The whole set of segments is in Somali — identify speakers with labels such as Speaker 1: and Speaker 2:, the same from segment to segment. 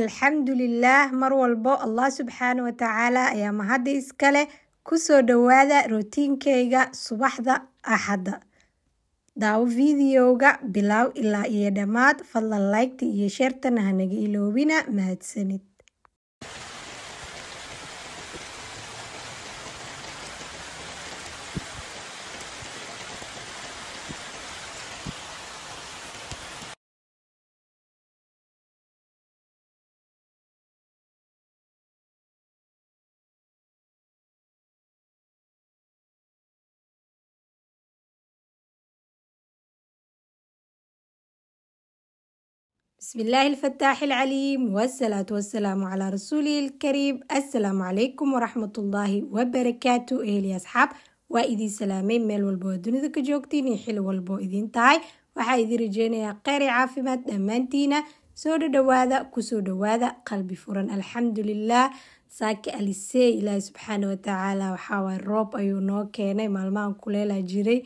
Speaker 1: alxamdulilaah mar walbo allah subxaana watacaala ayaa mahadda iskale ku soo dhawaada rootiinkeyga subaxda axadda. Daawo fiidiyowga bilaaw ilaa iyo dhammaad. Fadlan laygta iyo sheertana hanaga iloobina mahadsanid بسم الله الفتاح العليم والصلاة والسلام على رسوله الكريم السلام عليكم ورحمة الله وبركاته إهلي أصحاب وإذي سلامين ميل والبو الدنيا كجوكتين حلو والبو إذين تاي waxaa idin rajeynayaa kheyri caafimaad dhammaantiina soo dhadhawaada kusoo dhawaada qalbi furan alxamdulilah saaki alisee ilaahi subxaana watacaala waxaawaay roob ayuu noo keenay maalmahan kuleelaa jiray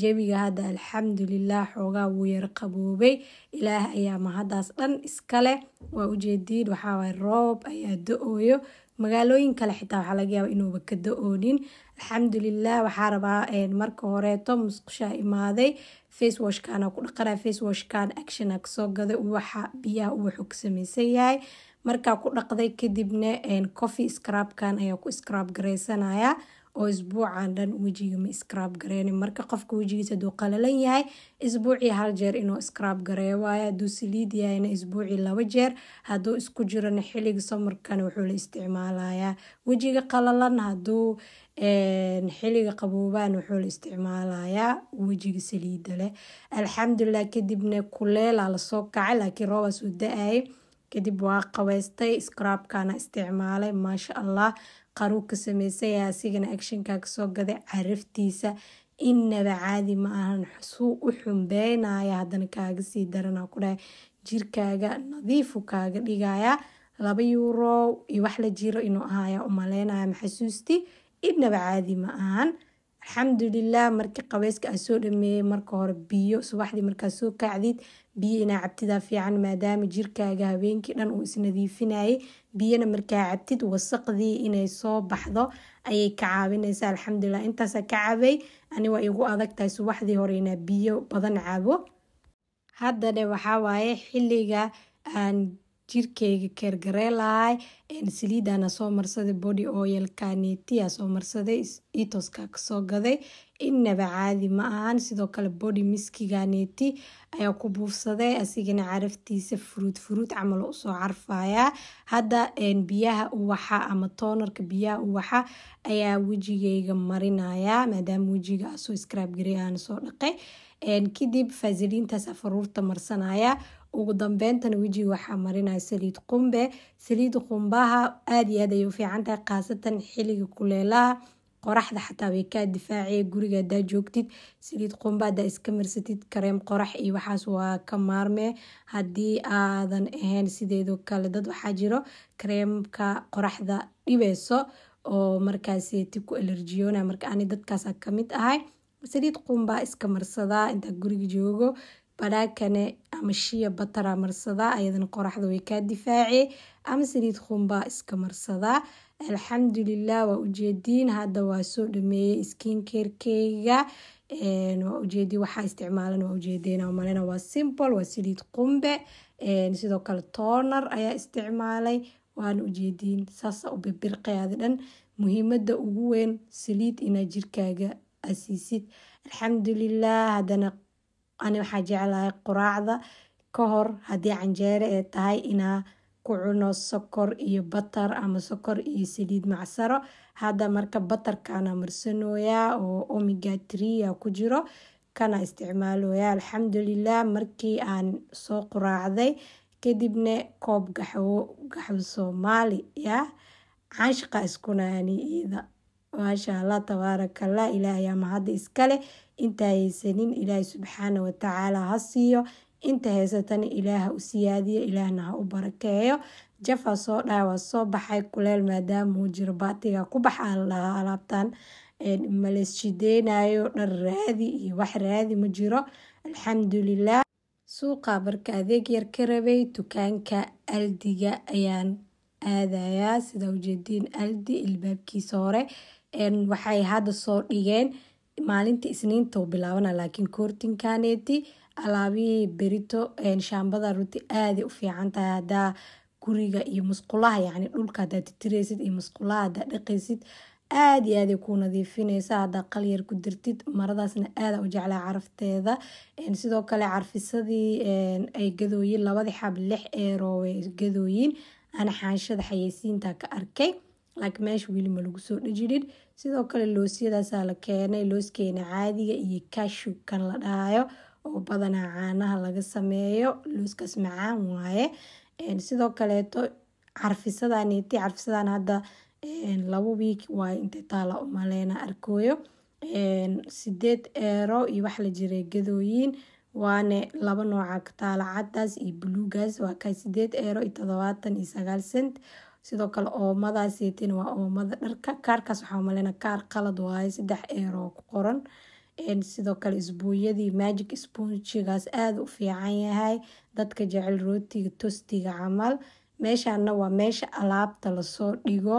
Speaker 1: jebiga hadda alxamdulilah xoogaa wuu yar qaboobay. Ilaah ayaa mahadaas dhan iskale. Waa ujeediin waxaawaay roob ayaa da'ooyo. Magaalooyin kale xitaa waxaa laga yaaba inuuba ka da'oonin. Alxamdulilah waxaa rabaa marka horeeto musqushaa imaaday. Facewashkana ku dhaqana facewashkan actiona ka soo gaday. Uwaxa biyaha uwaxu ka sameysan yahay. Markaa ku dhaqday kadibna coffee scrabkan ayaa ku scrab gareysanaya oo isbuucan dhan wejiga ma scrab gareynin marka qofka wejigiisa haduu qalalan yahay isbuucii hal jeer inuu scrab gareeyo. Waayo haduu saliid yahayna isbuucii laba jeer. Haduu isku jirana xilliga samarkana wuxuu la isticmaalayaa wejiga qalalan haduu xilliga qaboobaan wuxuu la isticmaalayaa wejiga saliida leh. Alxamdulilah kadibna kuleela la soo kacay laakiin roobaa soo da'ayay kadib waa qabeystay scrabkana isticmaalay maasha allah qaruu ka sameysaya asigana actionka kasoo gaday caraftiisa inaba caadi ma ahan suu u xumbeynaya haddana kaaga sii darana ku dhahay jirkaaga nadiifu kaaga dhigaya laba yuuro iyo wax la jiro inuu ahaya umaleynaya maxasuusti inaba caadi ma ahan alxamdulilah markii qabeyska aa soo dhameeyey marka hore biyo subaxdii markaa soo kacdid biyo inaa cabtidaa fiican maadaama jirkaaga habeenkii dhan uu isnadiifinayay biyana markaa cabtid wasaqdii inay soo baxdo ayay ka caawineysaa alxamdulilah intaasa ka cabay ani waa igu adagtahay subaxdii hore inaa biyo badan cabo haddana waxawaaye xilliga aan jirkeyga keergaree lahay saliidana soo marsaday body oilka netia soo marsaday itoska ka soo gaday. Inaba caadi ma ahan sidoo kale body miskiga neti ayaa ku buufsaday asigana caraftiisa furuud furuud camal u soo carfaya hadda biyaha uwaxa ama toonarka biyaha uwaxa ayaa wejigeyga marinaya maadaama wejiga garey aan soo dhaqay kadib faasiliintaas afaruurta marsanaya. Ugu dambeentana wejiga waxaa marinaya saliid qumbe. Saliid qumbaha aada iyo aad ayay u fiican tahay khaasatan xilliga kuleelaha. Qoraxda xataa way kaa difaaciya guriga hadaa joogtid. Saliid qumba hadaa iska marsatid kareem qorax iyo waxaas waa ka maarmee haddii aadan ahayn sideedoo kale dad waxaa jiro kareemka qoraxda dhibeyso oo markaaseti ku alerjiyoona marka ani dadkaasa ka mid ahay saliid qumbaa iska marsadaa intaa guriga joogo badhaakane ama shiya batara marsadaa ayadana qoraxda way kaa difaaci. Ama saliid qumbaa iska marsadaa alxamdulilah waa ujeediin hadda waa soo dhameeyey skin carekeyga waa ujeedi waxaa isticmaalan waa ujeedeen malena waa simple waa saliid qumbe sidoo kale toonar ayaa isticmaalay waana ujeediin saasa u bibirqeada dhan muhiimada ugu weyn saliid inaa jirkaaga asiisid alxamdulilah haddana ani waxaa jeclahay quraacda ka hor haddii canjeere ee tahay inaa ku cuno sokor iyo batar ama sokor iyo saliid macsaro hadda marka batarkana marsanooyaa oo omiga tria ku jiro kana isticmaaloya alxamdulilah markii aan soo quraacday kadibna koob gaxwo gaxwo soomaali ya canshiqa iskunaani iida maasha allah tabaarakallah ilaah ayaa mahadda iskale. Intaa haysanin ilaahay subxaana watacaala ha siiyo inta haysatana ilaaha u siyaadiyo ilaahna ha u barakeeyo jafaa soo dhaha waa soo baxay kuleel maadaama uu jiro baatiga ku baxaa la alaabtan malees shideynayo dhar raadi iyo wax raadi ma jiro. Alxamdulilah suuqa marka adeeg yar ka rabay dukaanka aldiga ayaan aadayaa. Sida ujeediin aldi ilbaabkiisa hore waxay hadda soo dhigeen maalinta isniinta bilaabana laakiin koortinkaneeti alaabihii berito shaambada runti aaday u fiican tahay guriga iyo musqulaha yacni dhulka hadaa titireysid iyo musqulaha hadaa dhaqaysid aada iyo aaday kuu nadiifineysa haddaa qalyar ku dirtid maradaasna aada u jeclaa carafteeda. Sidoo kale carfisadii ay gadooyin labadii xab lix eero way ana xaanshada xayeysiinta ka arkay laakiin meesha weli ma lagu soo dhejinin sidoo kale loosyadaasaa la keenay. Looskeena caadiga iyo kashukan la dhahayo oo badanaa caanaha laga sameeyo. Looskaas macaan waaye. Sidoo kaleeto carfisadaniiti carfisadan hadda labo wiik waaye intay taala umaleyna arkooyo. Sideed eero iyo wax la jiray gadooyin. Waane laba nooca kataala cadaas iyo buluugaas. Waa ka sideed eero iyo todobaatan iyo sagaal cent sidoo kale oomadaaseytin waa oomada dharka kaarkaas waxaa umaleyna kaar qalad waaye saddex eero ku qoran. Sidoo kale isbuunyadii magic sponjigaas aada u fiican yahay. Dadka jecel rootiga tostiga camal. Meeshana waa meesha alaabta la soo dhigo.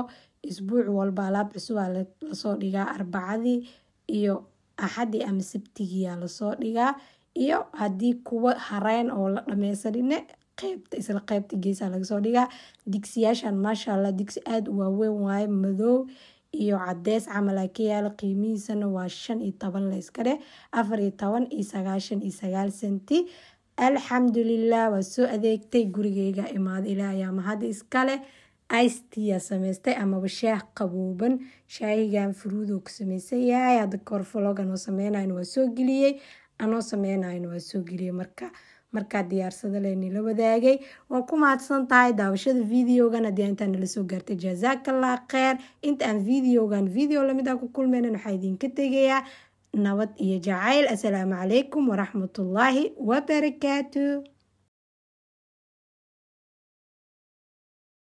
Speaker 1: Isbuuc walba alaab cusubaa la soo dhigaa arbacadii iyo axadii ama sabtigiia la soo dhigaa. Iyo haddii kuwa hareyn oo la dhameysanine qeybta isla qeybta geesaa lagasoo dhigaa. Digsiyaashan maasha allah digsi aada u waaweyn waaye madow iyo cadeys. Camal ka yaalla qiimihiisana waa shan iyo toban layska afar iyo toban iyo sagaashan iyo sagaal senti. Alxamdulilah waa soo adeegtay. Gurigeyga imaada ilaa ayaa mahad iskale istiya sameystay amaba shaah qabooban. Shaahigan furuudo ku sameysan yahay. Hadda korfalog anoo sameynayn waa soo geliyey. Anoo sameynayn waa soo geliyey marka markaa diyaarsada lenila wadaagay. Waa ku mahadsan tahay daawashada videogan haddii intaa nala soo gaartay. Jazaakallah kheer inta aan videogan video la mid ah ku kulmeynan waxaa idinka tegayaa. Nabad iyo jacayl. Assalaamu calaykum waraxmatullaahi wabarakaatu